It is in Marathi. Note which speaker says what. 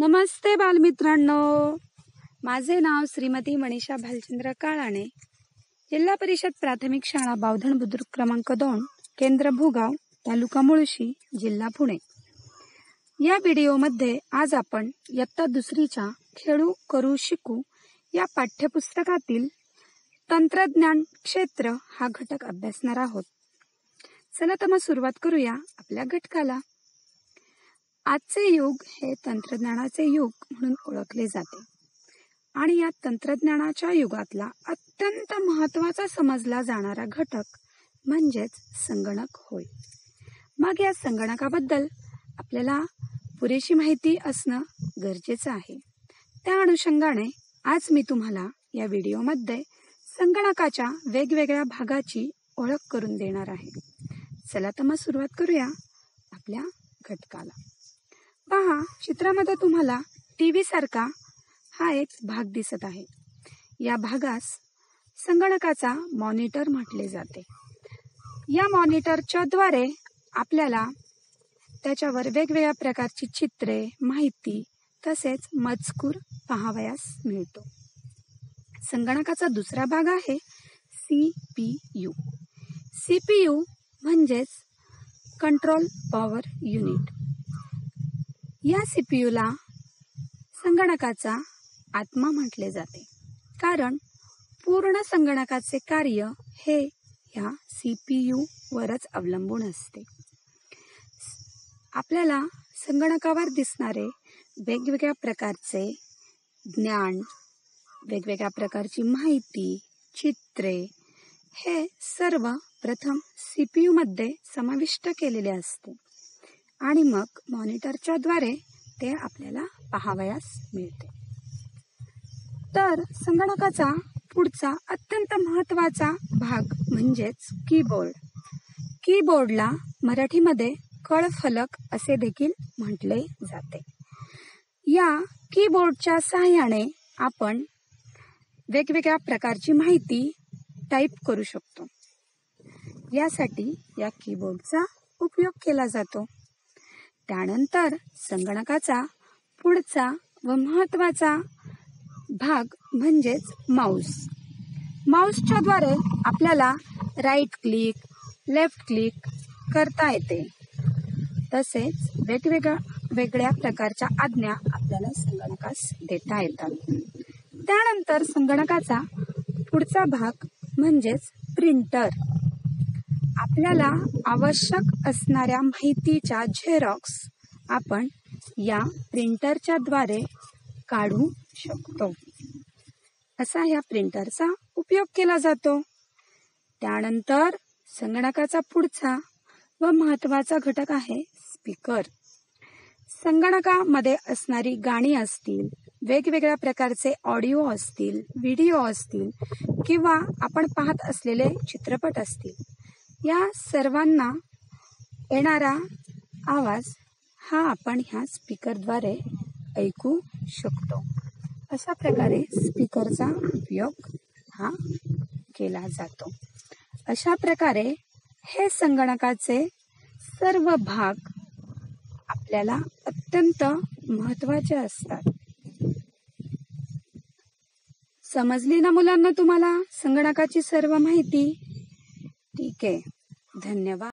Speaker 1: नमस्ते बालमित्रांनो. माझे नाव श्रीमती मनीषा भालचंद्र काळाणे. जिल्हा परिषद प्राथमिक शाळा बावधन बुद्रुक क्रमांक दोन केंद्र भूगाव तालुका मुळशी जिल्हा पुणे. या व्हिडिओमध्ये आज आपण इयत्ता दुसरीच्या खेळू करू शिकू या पाठ्यपुस्तकातील तंत्रज्ञान क्षेत्र हा घटक अभ्यासणार आहोत. चला तर मग सुरुवात करूया आपल्या घटकाला. आजचे युग हे तंत्रज्ञानाचे युग म्हणून ओळखले जाते. आणि या तंत्रज्ञानाच्या युगातला अत्यंत महत्त्वाचा समजला जाणारा घटक म्हणजेच संगणक होय. मग या संगणकाबद्दल आपल्याला पुरेशी माहिती असणं गरजेचं आहे. त्या अनुषंगाने आज मी तुम्हाला या व्हिडिओमध्ये संगणकाच्या वेगवेगळ्या भागाची ओळख करून देणार आहे. चला तर मग सुरुवात करूया आपल्या घटकाला. पहा चित्रामध्ये तुम्हाला टीव्ही सारखा हा एक भाग दिसत आहे. या भागास संगणकाचा मॉनिटर म्हटले जाते. या मॉनिटरच्या द्वारे आपल्याला त्याच्यावर वेगवेगळ्या प्रकारची चित्रे माहिती तसेच मजकूर पाहावयास मिळतो. संगणकाचा दुसरा भाग आहे C P U. C P U म्हणजेच कंट्रोल पॉवर युनिट. या सीपीयूला संगणकाचा आत्मा म्हटले जाते. कारण पूर्ण संगणकाचे कार्य हे या सीपीयू वरच अवलंबून असते. आपल्याला संगणकावर दिसणारे वेगवेगळ्या प्रकारचे ज्ञान वेगवेगळ्या प्रकारची माहिती चित्रे हे सर्व प्रथम सीपीयू मध्ये समाविष्ट केलेले असते. आणि मग मॉनिटरच्या द्वारे ते आपल्याला पाहावयास मिळते. तर संगणकाचा पुढचा अत्यंत महत्त्वाचा भाग म्हणजेच कीबोर्ड कीबोर्डला मराठीमध्ये कळफलक असे देखील म्हटले जाते. या कीबोर्डच्या सहाय्याने आपण वेगवेगळ्या प्रकारची माहिती टाईप करू शकतो. यासाठी या कीबोर्डचा उपयोग केला जातो. त्यानंतर संगणकाचा पुढचा व महत्त्वाचा भाग म्हणजेच माऊस माऊसच्या द्वारे आपल्याला राईट क्लिक लेफ्ट क्लिक करता येते. तसेच वेगवेगळ्या वेगळ्या प्रकारच्या आज्ञा आपल्याला संगणकास देता येतात. त्यानंतर संगणकाचा पुढचा भाग म्हणजेच प्रिंटर आपल्याला आवश्यक असणाऱ्या माहितीच्या झेरॉक्स आपण या प्रिंटरच्या द्वारे काढू शकतो. असा या प्रिंटरचा उपयोग केला जातो. त्यानंतर संगणकाचा पुढचा व महत्त्वाचा घटक आहे स्पीकर. संगणकामध्ये असणारी गाणी असतील वेगवेगळ्या प्रकारचे ऑडिओ असतील व्हिडिओ असतील किंवा आपण पाहत असलेले चित्रपट असतील या सर्वांना येणारा आवाज हा आपण ह्या स्पीकरद्वारे ऐकू शकतो. अशा प्रकारे स्पीकरचा उपयोग हा केला जातो. अशा प्रकारे हे संगणकाचे सर्व भाग आपल्याला अत्यंत महत्त्वाचे असतात. समजली ना मुलांना तुम्हाला संगणकाची सर्व माहिती? ठीक आहे. धन्यवाद.